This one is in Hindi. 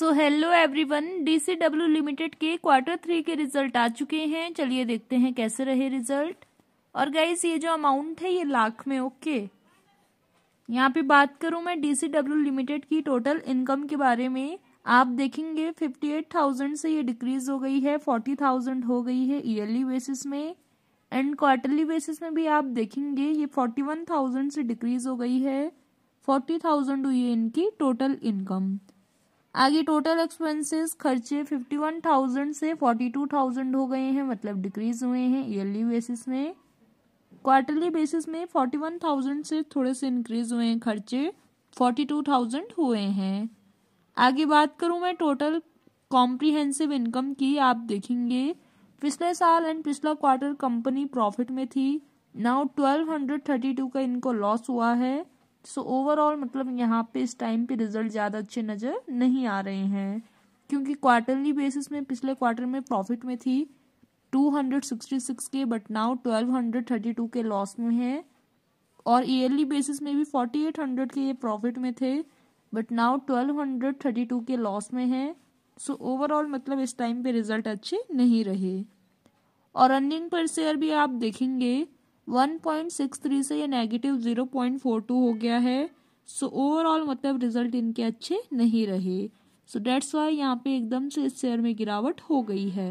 So hello everyone DCW limited के क्वार्टर थ्री के रिज़ल्ट आ चुके हैं। चलिए देखते हैं कैसे रहे रिज़ल्ट और गाइस ये जो अमाउंट है, ये लाख में ओके okay. यहाँ पे बात करूँ मैं डीसीडब्ल्यू लिमिटेड की टोटल इनकम के बारे में। आप देखेंगे फिफ्टी एट थाउज़ेंड से ये डिक्रीज हो गई है फोर्टी थाउज़ेंड हो गई है ईयरली बेसिस में। एंड क्वार्टरली बेसिस में भी आप देखेंगे ये फोर्टी वन थाउज़ेंड से डिक्रीज हो गई है। फोर्टी थाउज़ेंड हुई है इनकी टोटल इनकम आगे टोटल एक्सपेंसेस खर्चे फिफ्टी वन थाउज़ेंड से फोर्टी टू थाउज़ेंड हो गए हैं मतलब डिक्रीज हुए हैं ईयरली बेसिस में। क्वार्टरली बेसिस में फोर्टी वन थाउज़ेंड से थोड़े से इंक्रीज हुए हैं, खर्चे फोर्टी टू थाउज़ेंड हुए हैं। आगे बात करूँ मैं टोटल कॉम्प्रीहेंसिव इनकम की, आप देखेंगे, पिछले साल एंड पिछला क्वार्टर कंपनी प्रॉफिट में थी now twelve hundred thirty two का इनको लॉस हुआ है। सो ओवरऑल मतलब यहाँ पे इस टाइम पे रिज़ल्ट ज़्यादा अच्छे नज़र नहीं आ रहे हैं। क्योंकि क्वार्टरली बेसिस में पिछले क्वार्टर में प्रॉफिट में थी 266 के बट नाउ 1232 के लॉस में है। और ईयरली बेसिस में भी 4800 के ये प्रॉफिट में थे बट नाउ 1232 के लॉस में है। सो so, ओवरऑल मतलब इस टाइम पे रिज़ल्ट अच्छे नहीं रहे। और अर्निंग पर शेयर भी आप देखेंगे 1.63 से ये नेगेटिव 0.42 हो गया है। सो so, ओवरऑल मतलब रिज़ल्ट इनके अच्छे नहीं रहे। सो डेट्स वाई यहाँ पे एकदम से इस शेयर में गिरावट हो गई है।